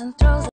and throws